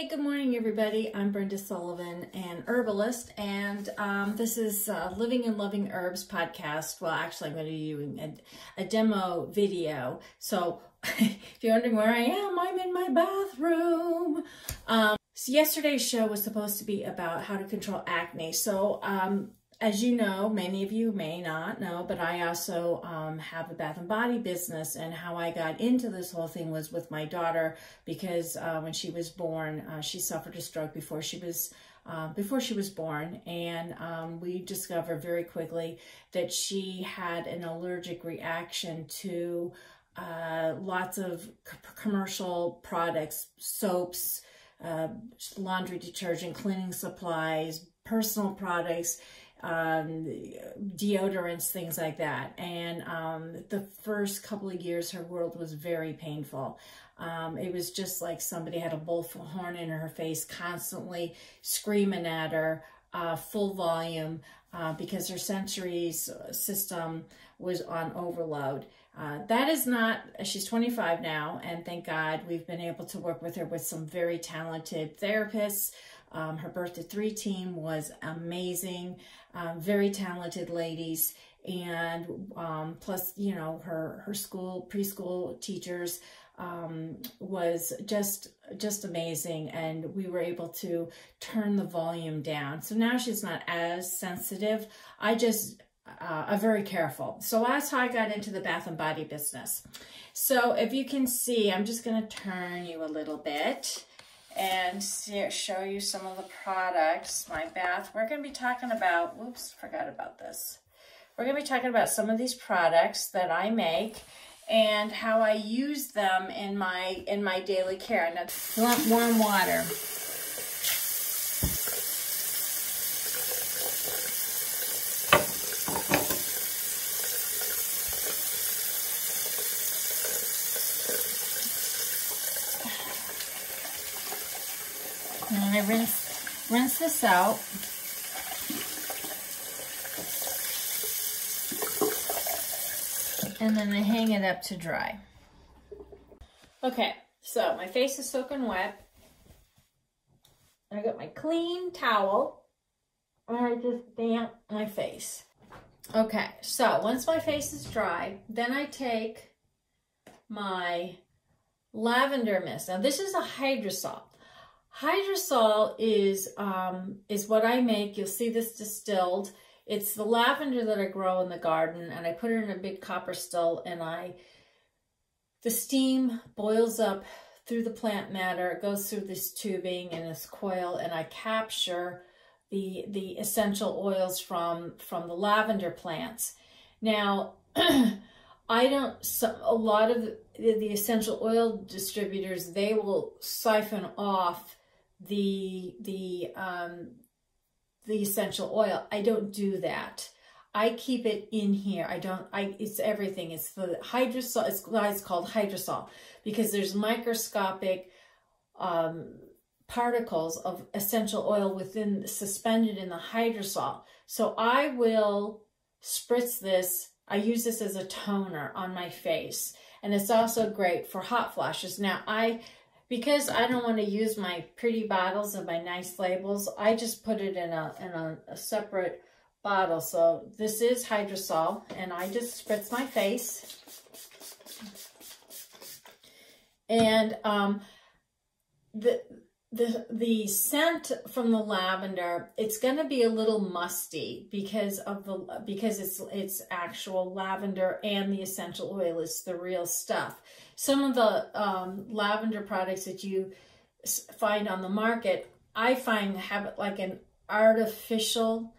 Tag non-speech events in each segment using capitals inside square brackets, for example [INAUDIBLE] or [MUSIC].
Hey, good morning, everybody. I'm Brenda Sullivan, an herbalist, and um, this is uh, Living and Loving Herbs podcast. Well, actually, I'm going to be doing a, a demo video. So, [LAUGHS] if you're wondering where I am, I'm in my bathroom. Um, so, yesterday's show was supposed to be about how to control acne. So, um, as you know, many of you may not know, but I also um, have a bath and body business. And how I got into this whole thing was with my daughter because uh, when she was born, uh, she suffered a stroke before she was uh, before she was born, and um, we discovered very quickly that she had an allergic reaction to uh, lots of commercial products, soaps, uh, laundry detergent, cleaning supplies, personal products um, deodorants, things like that. And um, the first couple of years, her world was very painful. Um, it was just like somebody had a bullhorn in her face, constantly screaming at her, uh, full volume, uh, because her sensory system was on overload. Uh, that is not, she's 25 now, and thank God we've been able to work with her with some very talented therapists. Um, her Birth to Three team was amazing um, very talented ladies. And um, plus you know her her school preschool teachers um, was just just amazing. And we were able to turn the volume down. So now she's not as sensitive. I just uh, am very careful. So that's how I got into the bath and body business. So if you can see I'm just going to turn you a little bit and see, show you some of the products, my bath. We're going to be talking about, whoops, forgot about this. We're going to be talking about some of these products that I make and how I use them in my in my daily care. Now, you want warm water. And I rinse, rinse this out. And then I hang it up to dry. Okay, so my face is soaking wet. I got my clean towel and I just damp my face. Okay, so once my face is dry, then I take my lavender mist. Now this is a hydrosol. Hydrosol is, um, is what I make. You'll see this distilled. It's the lavender that I grow in the garden and I put it in a big copper still and I, the steam boils up through the plant matter. It goes through this tubing and this coil and I capture the, the essential oils from, from the lavender plants. Now, [CLEARS THROAT] I don't, so a lot of the, the essential oil distributors, they will siphon off the the um, the essential oil. I don't do that. I keep it in here. I don't, I, it's everything. It's the hydrosol, it's, why it's called hydrosol because there's microscopic um, particles of essential oil within, suspended in the hydrosol. So I will spritz this. I use this as a toner on my face. And it's also great for hot flashes. Now I, because I don't want to use my pretty bottles and my nice labels, I just put it in a, in a, a separate bottle. So this is hydrosol, and I just spritz my face. And um, the the the scent from the lavender it's going to be a little musty because of the because it's it's actual lavender and the essential oil is the real stuff some of the um, lavender products that you find on the market i find have like an artificial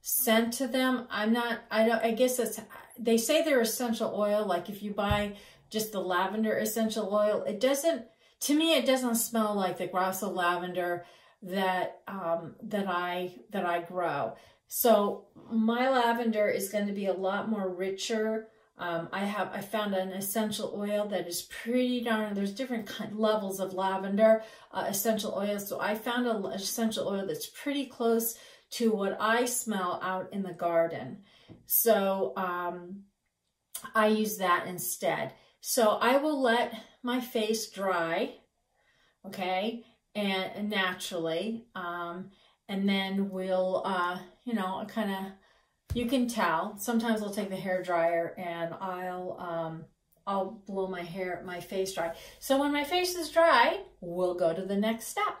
scent to them i'm not i don't i guess it's they say they're essential oil like if you buy just the lavender essential oil it doesn't to me, it doesn't smell like the Grosso lavender that um, that I that I grow. So my lavender is going to be a lot more richer. Um, I have I found an essential oil that is pretty darn. There's different kind, levels of lavender uh, essential oils. So I found an essential oil that's pretty close to what I smell out in the garden. So um, I use that instead. So I will let my face dry, okay? and naturally. Um, and then we'll, uh, you know, kind of, you can tell. Sometimes I'll take the hair dryer and I'll, um, I'll blow my hair, my face dry. So when my face is dry, we'll go to the next step.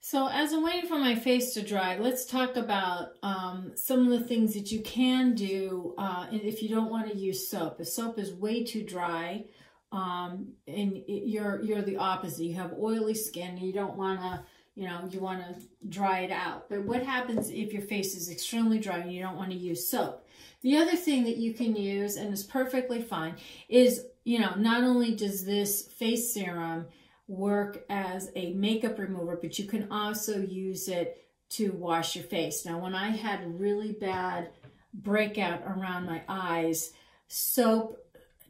So as I'm waiting for my face to dry, let's talk about um, some of the things that you can do uh, if you don't want to use soap. If soap is way too dry, um, and you're you're the opposite. You have oily skin, and you don't want to, you know, you want to dry it out. But what happens if your face is extremely dry and you don't want to use soap? The other thing that you can use, and is perfectly fine, is, you know, not only does this face serum work as a makeup remover, but you can also use it to wash your face. Now, when I had really bad breakout around my eyes, soap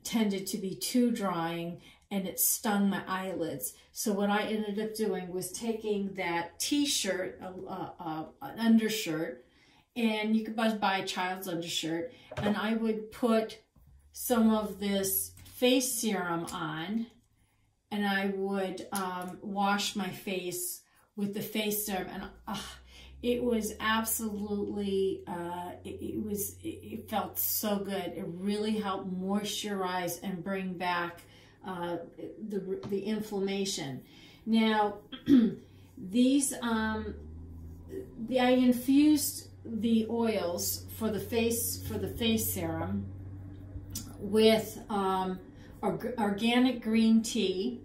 tended to be too drying and it stung my eyelids. So what I ended up doing was taking that t-shirt, uh, uh, an undershirt, and you could buy a child's undershirt, and I would put some of this face serum on, and I would um, wash my face with the face serum and uh, it was absolutely uh, it, it, was it felt so good it really helped moisturize and bring back uh, the, the inflammation now [CLEARS THROAT] these um, the, I infused the oils for the face for the face serum with um, organic green tea,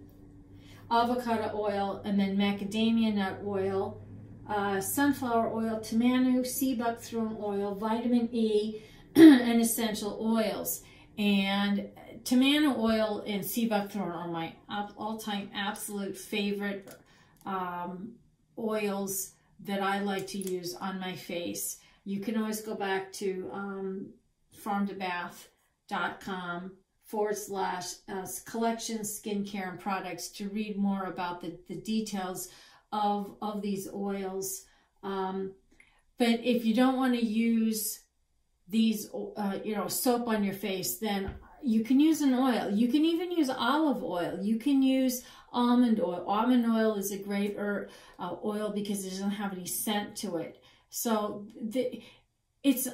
avocado oil, and then macadamia nut oil, uh, sunflower oil, tamanu, sea buckthorn oil, vitamin E, [CLEARS THROAT] and essential oils. And tamanu oil and sea buckthorn are my all-time absolute favorite um, oils that I like to use on my face. You can always go back to um, farmtobath.com forward slash uh, collection skincare and products to read more about the, the details of, of these oils. Um, but if you don't want to use these, uh, you know, soap on your face, then you can use an oil. You can even use olive oil. You can use almond oil. Almond oil is a great er, uh, oil because it doesn't have any scent to it. So the, it's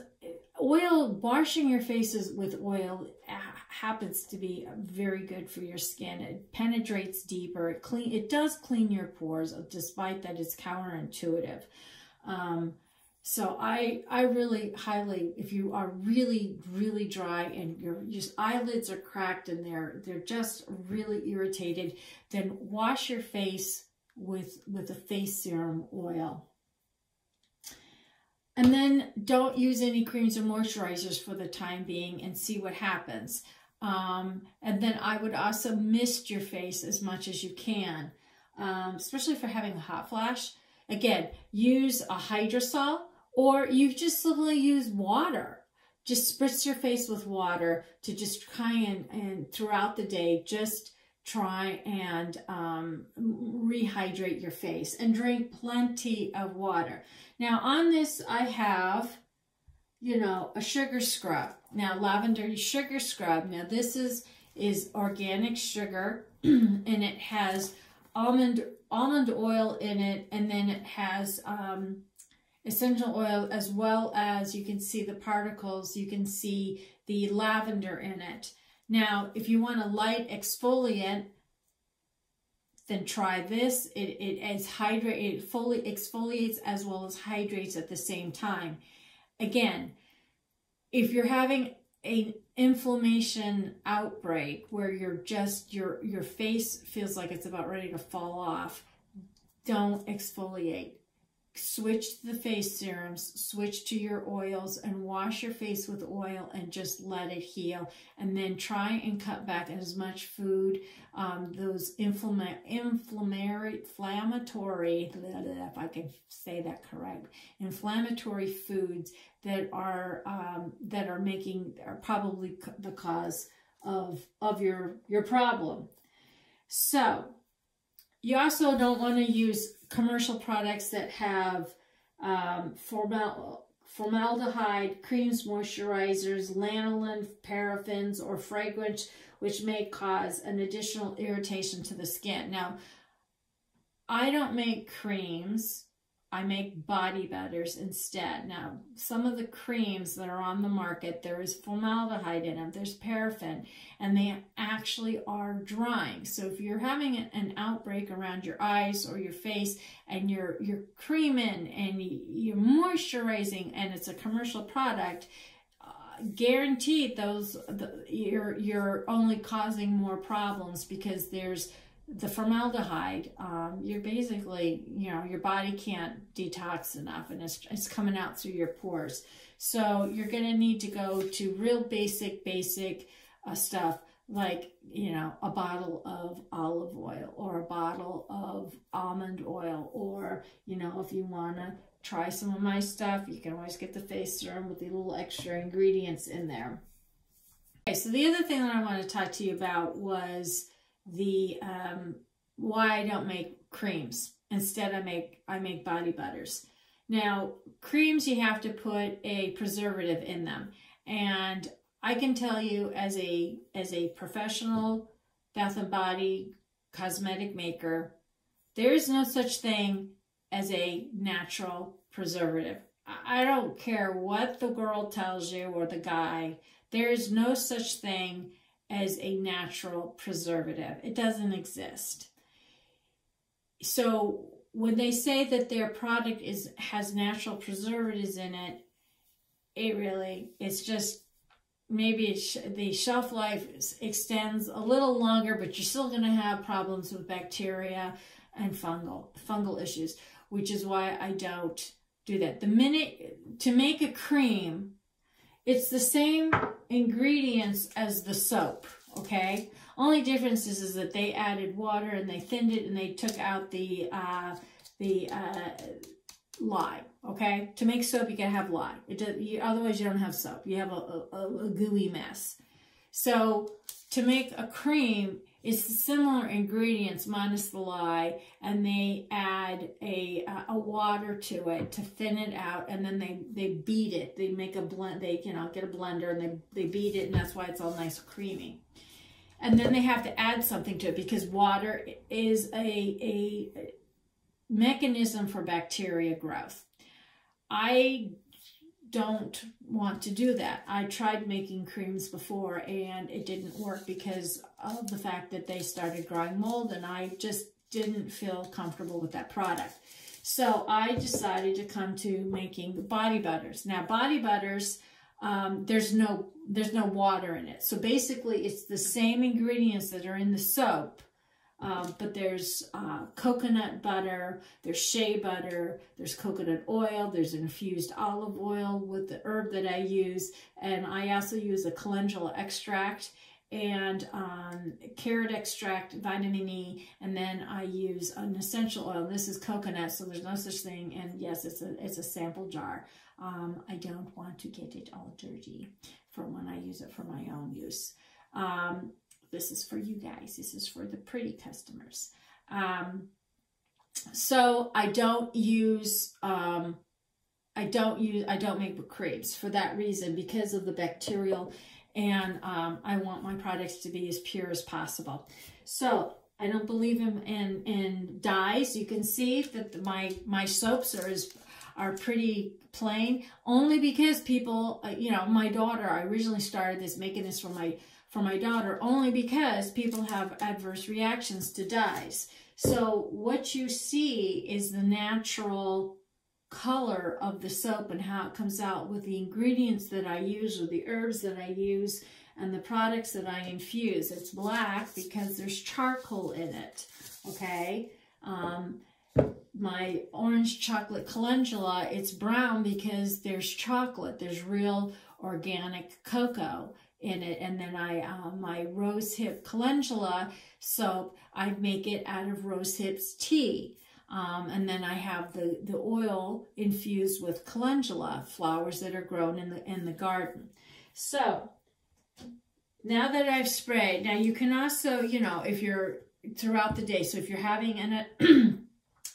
oil, washing your faces with oil happens to be very good for your skin. It penetrates deeper. It clean. It does clean your pores, despite that it's counterintuitive. Um, so I I really highly, if you are really really dry and your eyelids are cracked and they're they're just really irritated, then wash your face with with a face serum oil. And then don't use any creams or moisturizers for the time being and see what happens. Um, and then I would also mist your face as much as you can, um, especially for having a hot flash. Again, use a hydrosol or you just simply use water. Just spritz your face with water to just try and, and throughout the day, just try and um, rehydrate your face and drink plenty of water. Now on this, I have, you know, a sugar scrub. Now lavender sugar scrub. Now this is, is organic sugar [CLEARS THROAT] and it has almond, almond oil in it and then it has um, essential oil as well as you can see the particles, you can see the lavender in it. Now, if you want a light exfoliant, then try this. It, it is hydrate, it fully exfoliates as well as hydrates at the same time. Again, if you're having an inflammation outbreak where you're just, your, your face feels like it's about ready to fall off, don't exfoliate switch the face serums, switch to your oils and wash your face with oil and just let it heal. And then try and cut back as much food, um, those inflammatory, inflammatory, if I can say that correct, inflammatory foods that are, um, that are making, are probably the cause of, of your, your problem. So you also don't want to use commercial products that have um, formal, formaldehyde, creams, moisturizers, lanolin, paraffins, or fragrance, which may cause an additional irritation to the skin. Now, I don't make creams. I make body butters instead. Now, some of the creams that are on the market, there is formaldehyde in them, there's paraffin, and they actually are drying. So if you're having an outbreak around your eyes or your face and you're, you're creaming and you're moisturizing and it's a commercial product, uh, guaranteed those the, you're you're only causing more problems because there's the formaldehyde, um, you're basically, you know, your body can't detox enough and it's, it's coming out through your pores. So you're going to need to go to real basic, basic uh, stuff like, you know, a bottle of olive oil or a bottle of almond oil or, you know, if you want to try some of my stuff, you can always get the face serum with the little extra ingredients in there. Okay, so the other thing that I want to talk to you about was the um, why I don't make creams. Instead, I make I make body butters. Now, creams you have to put a preservative in them, and I can tell you as a as a professional bath and body cosmetic maker, there is no such thing as a natural preservative. I don't care what the girl tells you or the guy. There is no such thing as a natural preservative. It doesn't exist. So when they say that their product is has natural preservatives in it, it really it's just maybe sh the shelf life extends a little longer, but you're still going to have problems with bacteria and fungal fungal issues, which is why I don't do that. The minute to make a cream, it's the same ingredients as the soap, okay? Only difference is, is that they added water and they thinned it and they took out the uh, the uh, lye, okay? To make soap, you gotta have lye. It does, you, otherwise, you don't have soap. You have a, a, a gooey mess. So to make a cream, it's similar ingredients minus the lye, and they add a uh, a water to it to thin it out, and then they they beat it. They make a blend. They you know get a blender and they they beat it, and that's why it's all nice creamy. And then they have to add something to it because water is a a mechanism for bacteria growth. I don't want to do that. I tried making creams before and it didn't work because of the fact that they started growing mold and I just didn't feel comfortable with that product. So I decided to come to making body butters. Now body butters, um, there's no there's no water in it. So basically it's the same ingredients that are in the soap um, but there's uh, coconut butter, there's shea butter, there's coconut oil, there's infused olive oil with the herb that I use, and I also use a calendula extract and um, carrot extract, vitamin E, and then I use an essential oil. This is coconut, so there's no such thing, and yes, it's a, it's a sample jar. Um, I don't want to get it all dirty for when I use it for my own use. Um, this is for you guys. This is for the pretty customers. Um, so I don't use, um, I don't use, I don't make crepes for that reason because of the bacterial and um, I want my products to be as pure as possible. So I don't believe in, in, in dyes. You can see that my, my soaps are as, are pretty plain only because people, uh, you know, my daughter, I originally started this, making this for my for my daughter only because people have adverse reactions to dyes. So what you see is the natural color of the soap and how it comes out with the ingredients that I use or the herbs that I use and the products that I infuse. It's black because there's charcoal in it, okay? Um, my orange chocolate calendula, it's brown because there's chocolate. There's real organic cocoa in it. And then I, uh, my rose hip calendula soap, I make it out of rose hips tea. Um, and then I have the, the oil infused with calendula flowers that are grown in the, in the garden. So now that I've sprayed, now you can also, you know, if you're throughout the day, so if you're having an, a,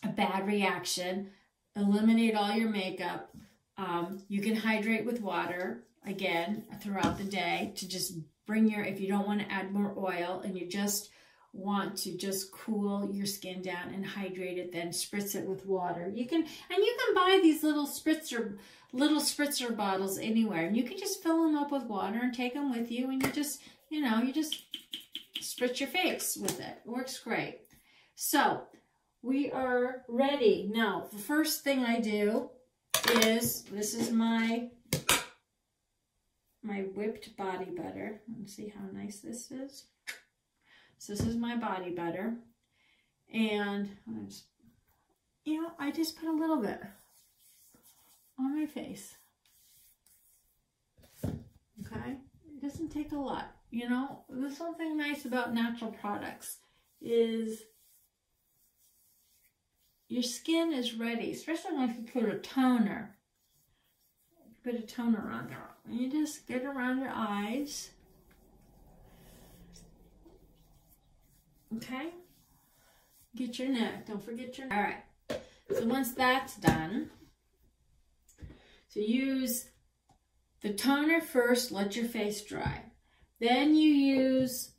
[CLEARS THROAT] a bad reaction, eliminate all your makeup. Um, you can hydrate with water again throughout the day to just bring your, if you don't want to add more oil and you just want to just cool your skin down and hydrate it, then spritz it with water. You can, and you can buy these little spritzer, little spritzer bottles anywhere, and you can just fill them up with water and take them with you, and you just, you know, you just spritz your face with it. it works great. So we are ready. Now, the first thing I do is, this is my my whipped body butter. Let's see how nice this is. So this is my body butter. And just, you know, I just put a little bit on my face. Okay? It doesn't take a lot. You know, there's something nice about natural products is your skin is ready, especially when you put a toner. Put a toner on there. You just get around your eyes. Okay? Get your neck. Don't forget your neck. All right. So once that's done, so use the toner first, let your face dry. Then you use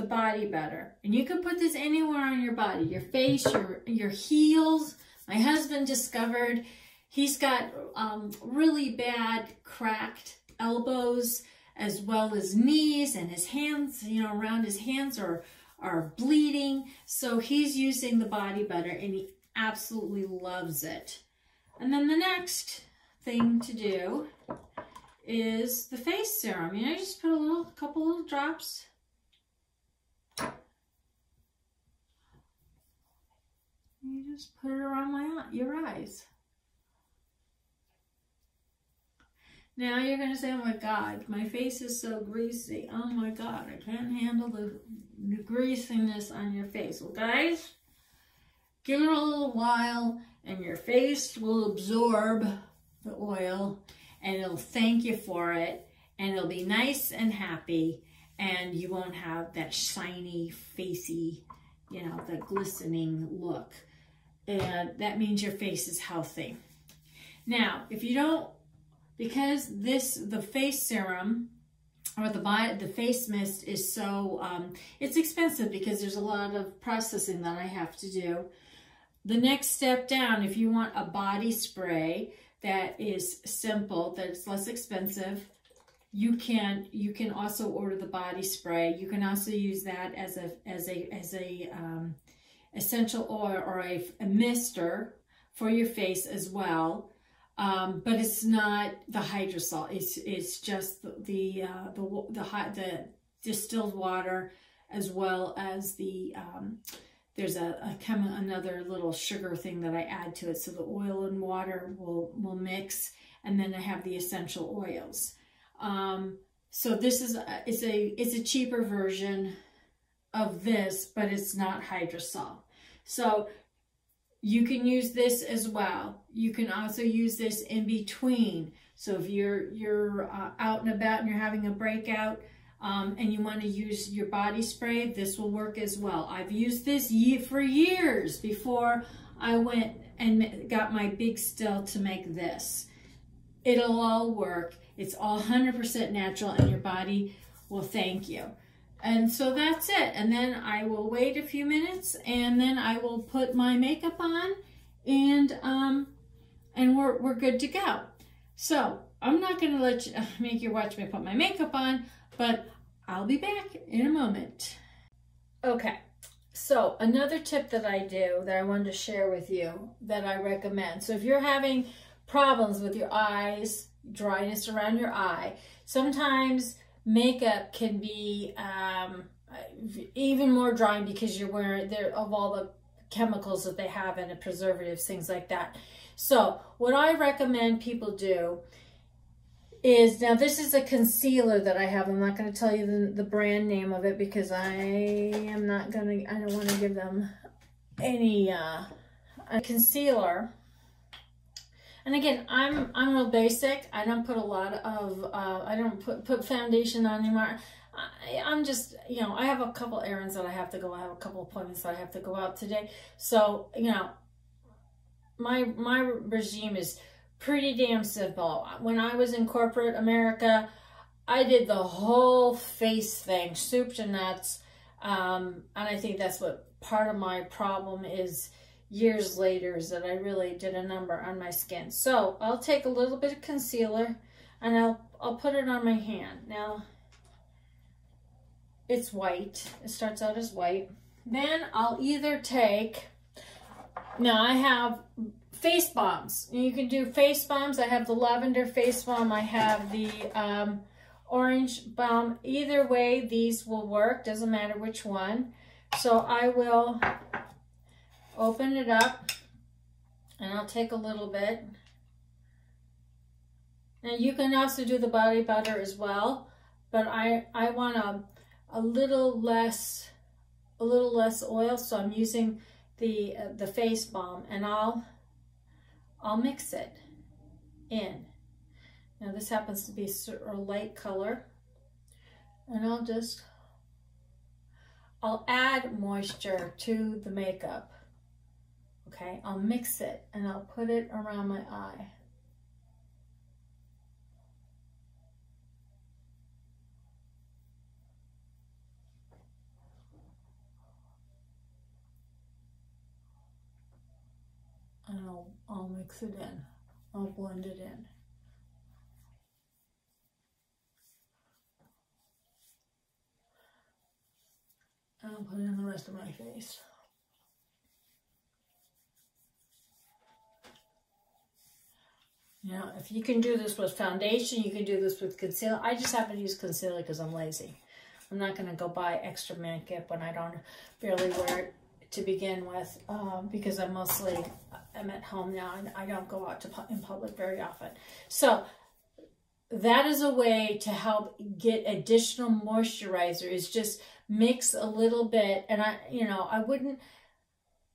the body butter. And you can put this anywhere on your body, your face, your, your heels. My husband discovered he's got um, really bad cracked elbows as well as knees and his hands, you know, around his hands are are bleeding. So he's using the body butter and he absolutely loves it. And then the next thing to do is the face serum. You know, just put a little, couple little drops. You just put it around my your eyes. Now you're going to say, oh my God, my face is so greasy. Oh my God, I can't handle the, the greasiness on your face. Well, guys, give it a little while and your face will absorb the oil and it'll thank you for it and it'll be nice and happy and you won't have that shiny, facey, you know, the glistening look. And that means your face is healthy. Now, if you don't because this, the face serum or the the face mist is so, um, it's expensive because there's a lot of processing that I have to do. The next step down, if you want a body spray that is simple, that's less expensive, you can you can also order the body spray. You can also use that as a as a as a um, essential oil or a, a mister for your face as well. Um, but it's not the hydrosol. It's it's just the the uh, the the, hot, the distilled water as well as the um, there's a, a another little sugar thing that I add to it. So the oil and water will will mix, and then I have the essential oils. Um, so this is a, it's a it's a cheaper version of this, but it's not hydrosol. So you can use this as well. You can also use this in between. So if you're you're uh, out and about and you're having a breakout um, and you want to use your body spray, this will work as well. I've used this for years before I went and got my big still to make this. It'll all work. It's all 100% natural and your body will thank you. And so that's it. And then I will wait a few minutes and then I will put my makeup on and um, and we're, we're good to go. So I'm not going to let you [LAUGHS] make you watch me put my makeup on, but I'll be back in a moment. Okay. So another tip that I do that I wanted to share with you that I recommend. So if you're having problems with your eyes, dryness around your eye, sometimes makeup can be um, even more drying because you're wearing there of all the chemicals that they have in it, preservatives, things like that. So what I recommend people do is, now this is a concealer that I have. I'm not going to tell you the, the brand name of it because I am not going to, I don't want to give them any uh, a concealer and again, I'm I'm real basic. I don't put a lot of uh, I don't put put foundation on anymore. I, I'm just you know I have a couple errands that I have to go. I have a couple appointments that I have to go out today. So you know my my regime is pretty damn simple. When I was in corporate America, I did the whole face thing, soup to nuts. Um, and I think that's what part of my problem is years later is that I really did a number on my skin. So I'll take a little bit of concealer and I'll, I'll put it on my hand. Now, it's white. It starts out as white. Then I'll either take, now I have face balms. You can do face balms. I have the lavender face balm. I have the um, orange balm. Either way, these will work. Doesn't matter which one. So I will open it up and I'll take a little bit. Now you can also do the body butter as well, but I, I want a, a little less a little less oil, so I'm using the uh, the face balm and I'll I'll mix it in. Now this happens to be a light color. And I'll just, I'll add moisture to the makeup. Okay, I'll mix it and I'll put it around my eye. and I'll, I'll mix it in. I'll blend it in. And I'll put it in the rest of my face. Now, if you can do this with foundation, you can do this with concealer. I just happen to use concealer because I'm lazy. I'm not going to go buy extra makeup when I don't barely wear it to begin with um, because I'm mostly, I'm at home now and I don't go out to in public very often. So that is a way to help get additional moisturizer is just mix a little bit. And I, you know, I wouldn't,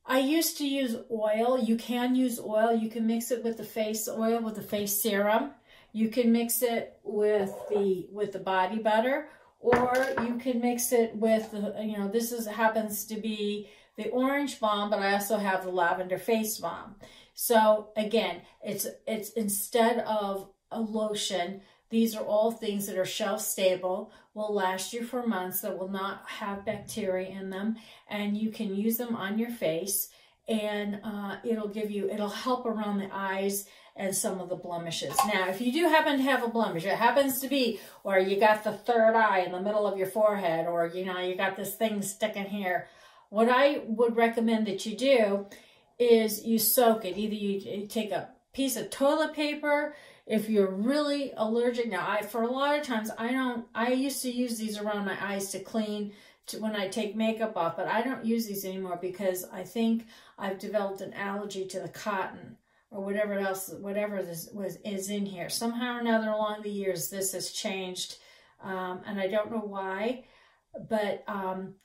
I used to use oil. You can use oil. You can mix it with the face oil, with the face serum. You can mix it with the, with the body butter or you can mix it with, the, you know, this is happens to be the orange balm, but I also have the lavender face balm. So again, it's it's instead of a lotion, these are all things that are shelf stable, will last you for months, that will not have bacteria in them, and you can use them on your face, and uh, it'll give you, it'll help around the eyes and some of the blemishes. Now, if you do happen to have a blemish, it happens to be or you got the third eye in the middle of your forehead, or, you know, you got this thing sticking here, what I would recommend that you do is you soak it. Either you take a piece of toilet paper, if you're really allergic. Now, I for a lot of times, I don't, I used to use these around my eyes to clean to when I take makeup off, but I don't use these anymore because I think I've developed an allergy to the cotton or whatever else, whatever this was is in here. Somehow or another along the years, this has changed, um, and I don't know why, but um,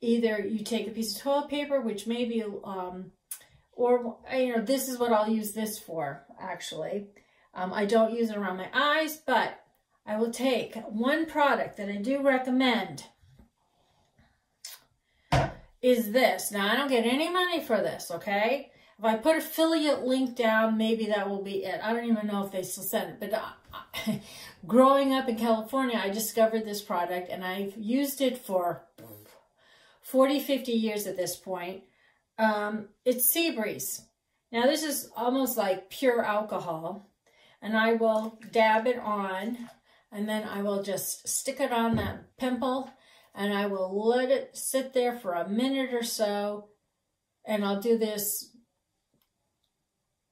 either you take a piece of toilet paper, which maybe, um, or, you know, this is what I'll use this for, actually. Um, I don't use it around my eyes, but I will take one product that I do recommend is this. Now, I don't get any money for this, okay? If I put affiliate link down, maybe that will be it. I don't even know if they still send it, but uh, [LAUGHS] growing up in California, I discovered this product and I've used it for 40, 50 years at this point. Um, it's sea breeze. Now this is almost like pure alcohol. And I will dab it on and then I will just stick it on that pimple and I will let it sit there for a minute or so. And I'll do this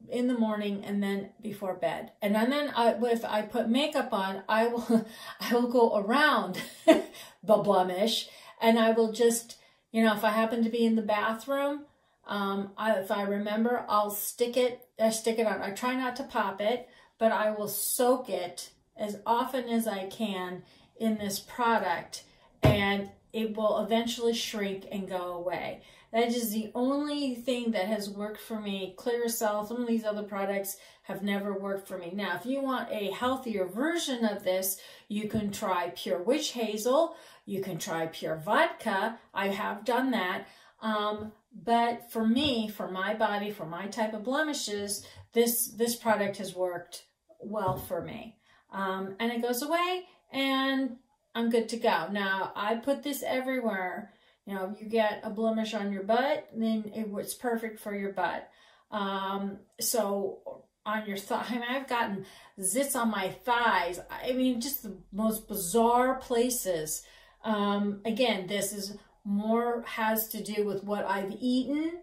in the morning and then before bed. And then I, if I put makeup on, I will, [LAUGHS] I will go around [LAUGHS] the blemish and I will just you know, if I happen to be in the bathroom, um, I, if I remember, I'll stick it, I uh, stick it on. I try not to pop it, but I will soak it as often as I can in this product and it will eventually shrink and go away. That is the only thing that has worked for me. Clearasil, some of these other products have never worked for me. Now, if you want a healthier version of this, you can try Pure Witch Hazel. You can try Pure Vodka. I have done that. Um, but for me, for my body, for my type of blemishes, this, this product has worked well for me. Um, and it goes away and I'm good to go. Now, I put this everywhere You know, you get a blemish on your butt, then it was perfect for your butt. Um, so on your [LAUGHS] thigh, I mean, I've gotten zits on my thighs. I mean, just the most bizarre places. Um, again, this is more has to do with what I've eaten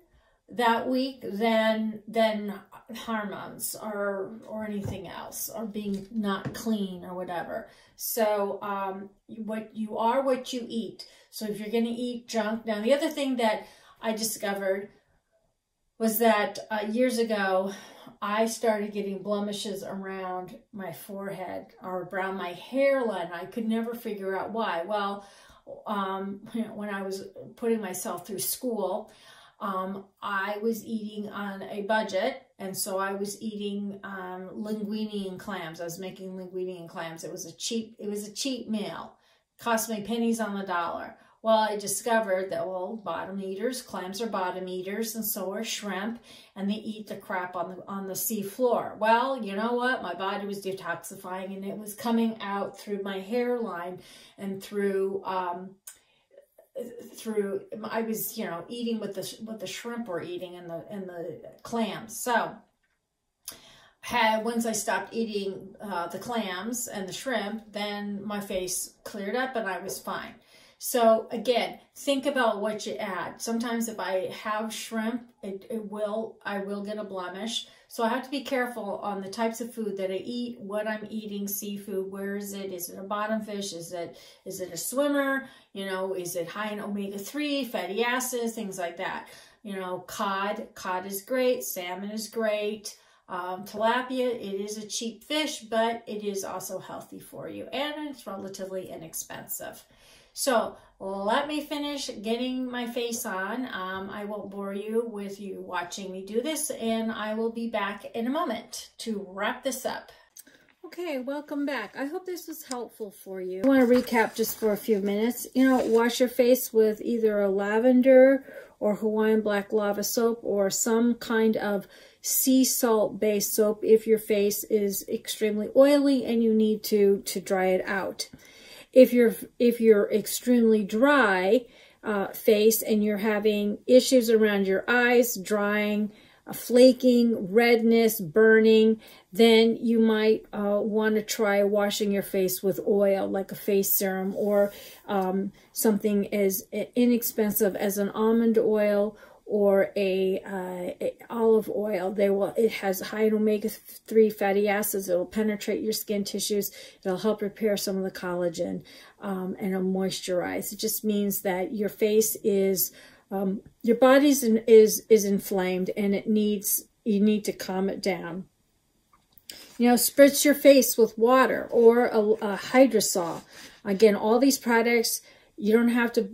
that week than than hormones or or anything else or being not clean or whatever. So um, what you are what you eat. So if you're going to eat junk, now the other thing that I discovered was that uh, years ago I started getting blemishes around my forehead or around my hairline. I could never figure out why. Well, um, [LAUGHS] when I was putting myself through school, um, I was eating on a budget, and so I was eating um, linguine and clams. I was making linguine and clams. It was a cheap. It was a cheap meal. Cost me pennies on the dollar. Well, I discovered that, well, bottom eaters, clams are bottom eaters, and so are shrimp, and they eat the crap on the, on the sea floor. Well, you know what? My body was detoxifying, and it was coming out through my hairline and through, um, through, I was, you know, eating with the, what the shrimp were eating and the, and the clams. So, had once I stopped eating uh, the clams and the shrimp, then my face cleared up and I was fine. So again, think about what you add. Sometimes if I have shrimp, it, it will, I will get a blemish. So I have to be careful on the types of food that I eat, what I'm eating, seafood, where is it? Is it a bottom fish? Is it, is it a swimmer? You know, is it high in omega-3, fatty acids, things like that. You know, cod, cod is great, salmon is great. Um, tilapia, it is a cheap fish, but it is also healthy for you and it's relatively inexpensive. So let me finish getting my face on. Um, I won't bore you with you watching me do this and I will be back in a moment to wrap this up. Okay, welcome back. I hope this was helpful for you. I want to recap just for a few minutes. You know, wash your face with either a lavender or Hawaiian black lava soap or some kind of sea salt based soap if your face is extremely oily and you need to to dry it out. If you're if you're extremely dry uh, face and you're having issues around your eyes, drying, uh, flaking, redness, burning, then you might uh, want to try washing your face with oil, like a face serum, or um, something as inexpensive as an almond oil or a, uh, olive oil. They will. It has high in omega-3 fatty acids. It will penetrate your skin tissues. It'll help repair some of the collagen um, and it'll moisturize. It just means that your face is, um, your body is, is inflamed and it needs, you need to calm it down. You know, spritz your face with water or a, a hydrosol. Again, all these products, you don't have to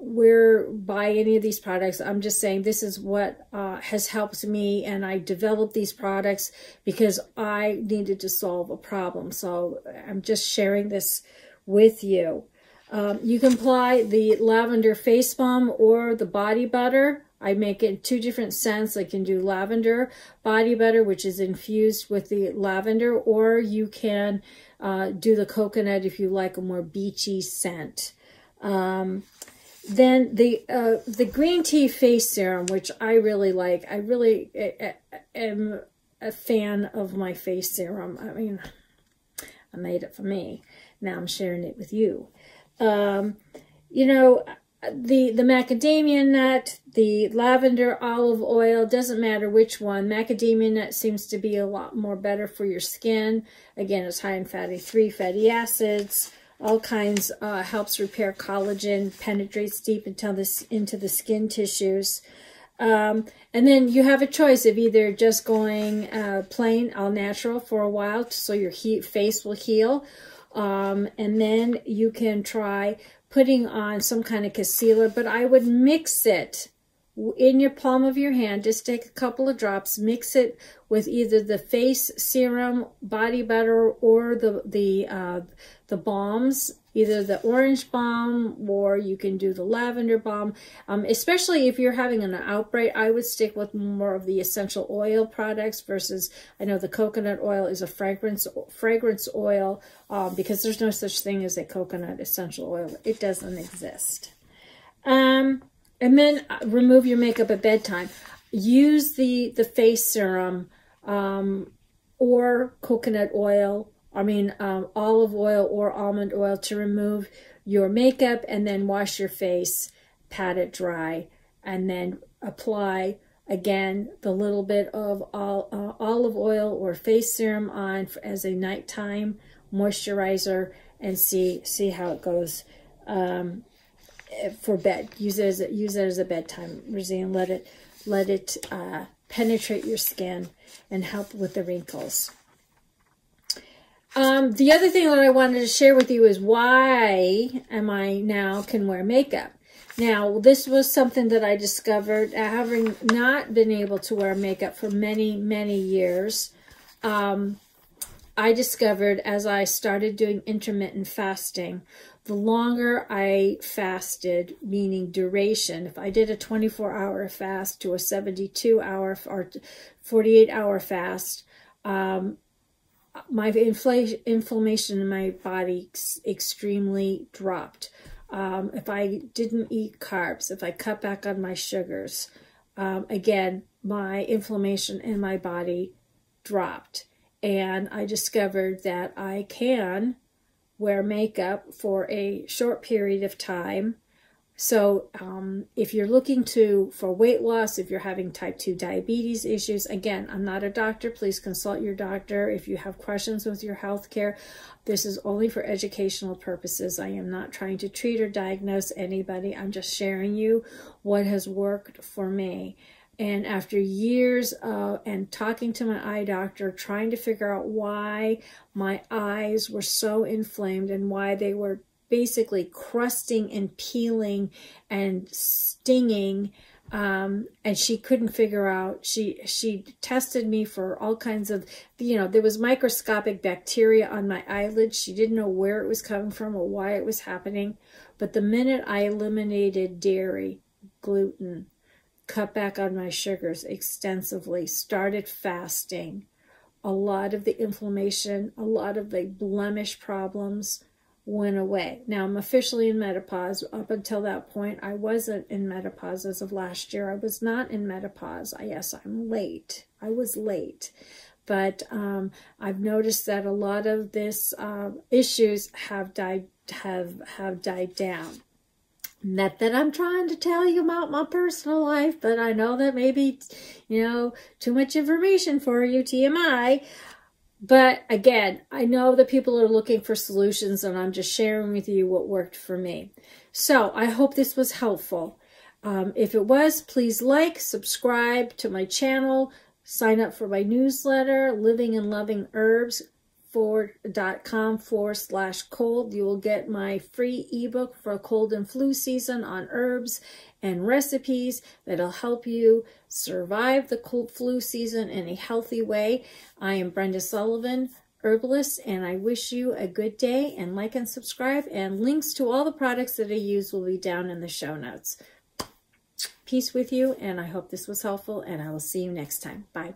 we're buy any of these products. I'm just saying this is what uh, has helped me and I developed these products because I needed to solve a problem. So I'm just sharing this with you. Um, you can apply the lavender face balm or the body butter. I make it two different scents. I can do lavender body butter, which is infused with the lavender, or you can uh, do the coconut if you like a more beachy scent. Um, then the uh, the green tea face serum, which I really like. I really am a fan of my face serum. I mean, I made it for me. Now I'm sharing it with you. Um, you know, the the macadamia nut, the lavender olive oil, doesn't matter which one. Macadamia nut seems to be a lot more better for your skin. Again, it's high in fatty three fatty acids all kinds, uh, helps repair collagen, penetrates deep into the, into the skin tissues. Um, and then you have a choice of either just going uh, plain, all natural for a while so your he face will heal. Um, and then you can try putting on some kind of concealer, but I would mix it in your palm of your hand, just take a couple of drops, mix it with either the face serum, body butter, or the the uh, the balms, either the orange balm or you can do the lavender balm. Um, especially if you're having an outbreak, I would stick with more of the essential oil products versus, I know the coconut oil is a fragrance fragrance oil um, because there's no such thing as a coconut essential oil. It doesn't exist. Um, and then uh, remove your makeup at bedtime. Use the, the face serum um, or coconut oil, I mean um, olive oil or almond oil to remove your makeup and then wash your face, pat it dry, and then apply again the little bit of all, uh, olive oil or face serum on as a nighttime moisturizer and see see how it goes um, for bed. Use it as a, use it as a bedtime routine. Let it let it uh, penetrate your skin and help with the wrinkles. Um, the other thing that I wanted to share with you is why am I now can wear makeup. Now, this was something that I discovered having not been able to wear makeup for many, many years. Um, I discovered as I started doing intermittent fasting, the longer I fasted, meaning duration, if I did a 24 hour fast to a 72 hour or 48 hour fast, um, my inflammation in my body extremely dropped. Um, if I didn't eat carbs, if I cut back on my sugars, um, again, my inflammation in my body dropped. And I discovered that I can wear makeup for a short period of time so um, if you're looking to for weight loss, if you're having type 2 diabetes issues, again, I'm not a doctor. Please consult your doctor. If you have questions with your health care, this is only for educational purposes. I am not trying to treat or diagnose anybody. I'm just sharing you what has worked for me. And after years of and talking to my eye doctor, trying to figure out why my eyes were so inflamed and why they were basically crusting and peeling and stinging um, and she couldn't figure out she she tested me for all kinds of you know there was microscopic bacteria on my eyelids she didn't know where it was coming from or why it was happening. But the minute i eliminated dairy gluten cut back on my sugars extensively started fasting a lot of the inflammation a lot of the blemish problems went away. Now I'm officially in menopause. Up until that point, I wasn't in menopause as of last year. I was not in menopause. I, yes, I'm late. I was late. But um, I've noticed that a lot of this uh, issues have died have have died down. Not that I'm trying to tell you about my personal life, but I know that maybe, you know, too much information for you, TMI. But again, I know that people are looking for solutions and I'm just sharing with you what worked for me. So I hope this was helpful. Um, if it was, please like, subscribe to my channel, sign up for my newsletter, Living and Loving Herbs com forward slash cold. You will get my free ebook for cold and flu season on herbs and recipes that'll help you survive the cold flu season in a healthy way. I am Brenda Sullivan, herbalist, and I wish you a good day and like and subscribe. And links to all the products that I use will be down in the show notes. Peace with you, and I hope this was helpful, and I will see you next time. Bye.